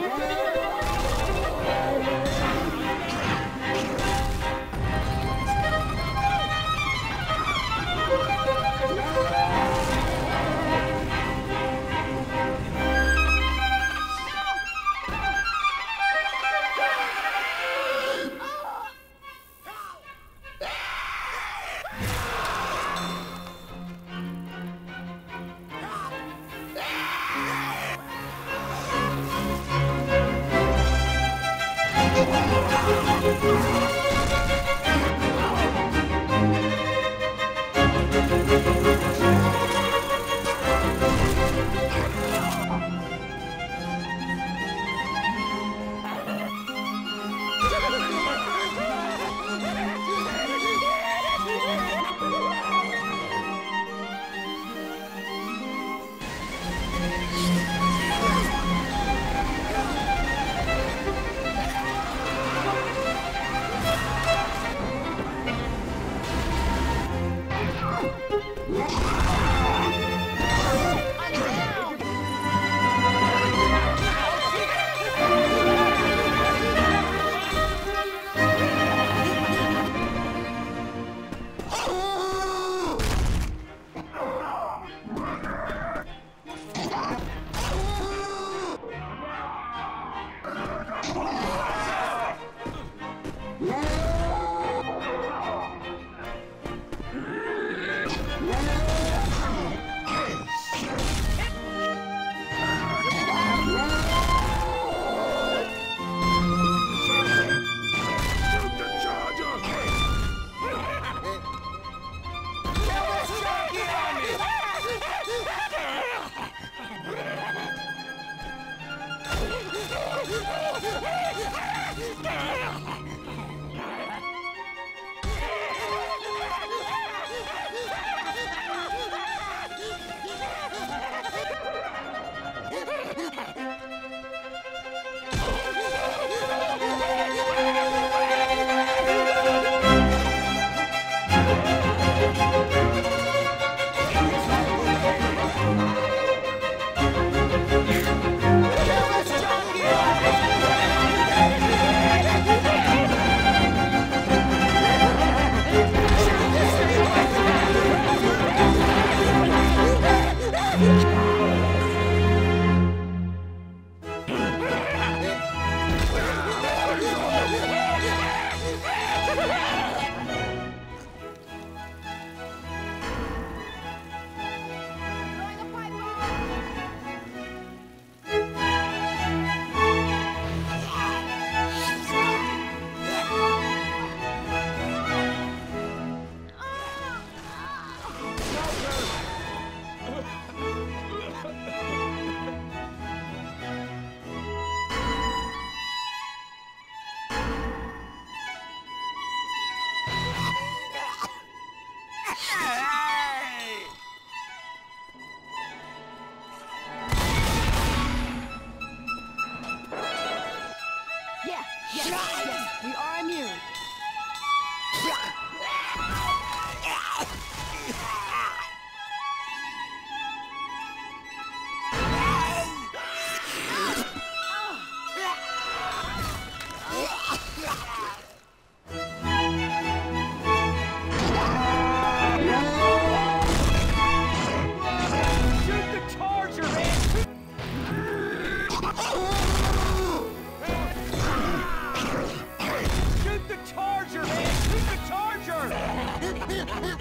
Whoa! Yes, yes, we are immune. Ha ha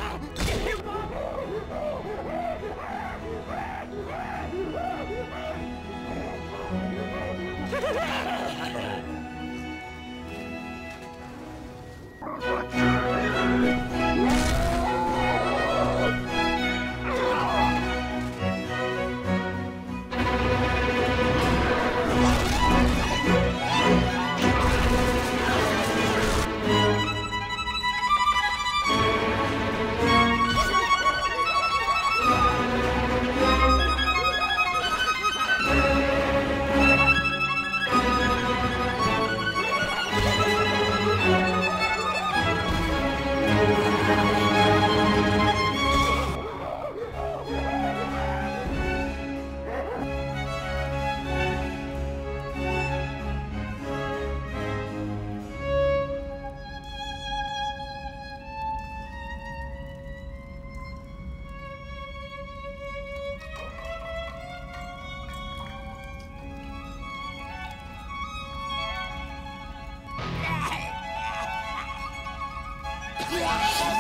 ha! Bye.